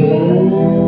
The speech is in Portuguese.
Música